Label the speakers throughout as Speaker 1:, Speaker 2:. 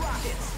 Speaker 1: rockets!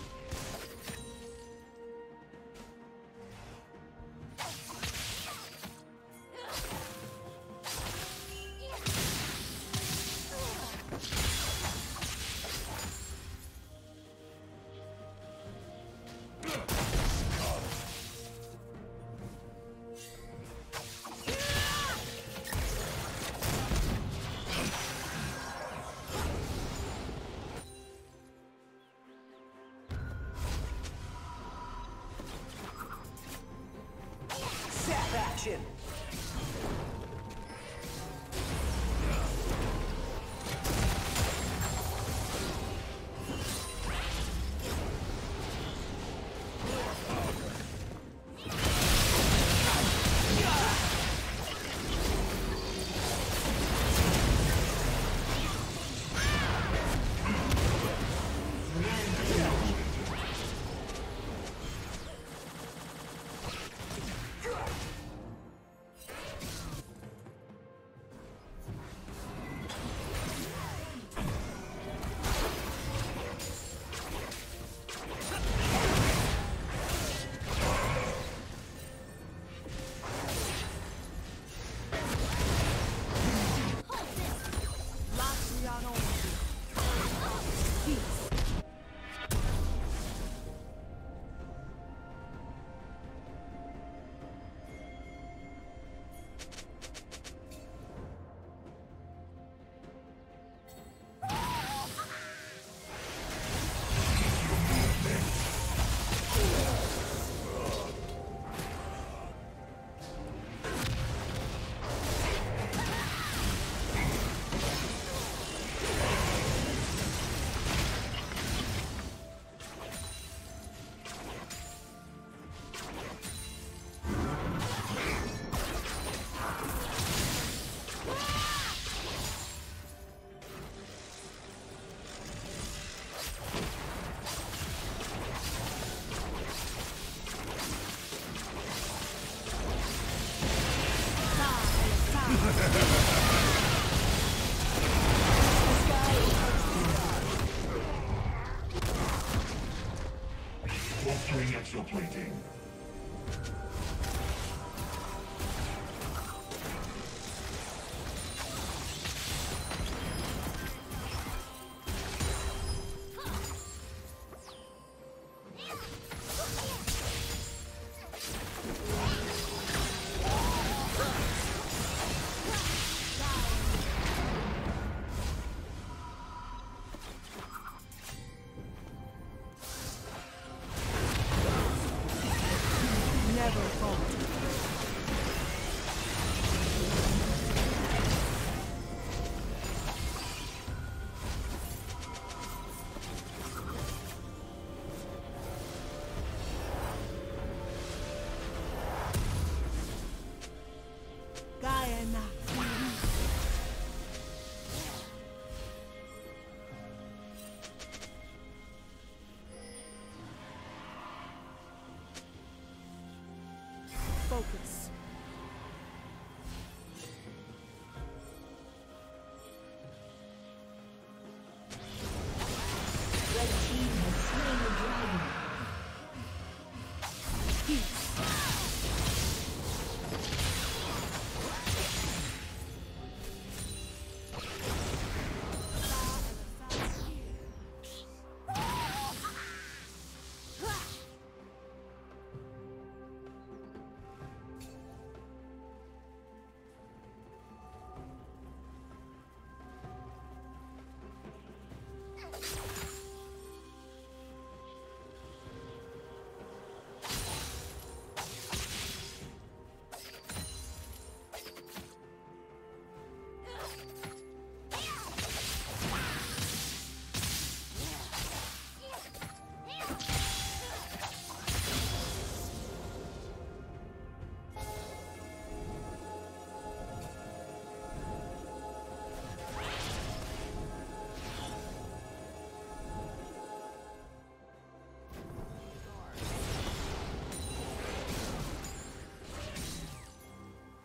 Speaker 1: Electroplating.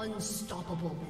Speaker 1: Unstoppable.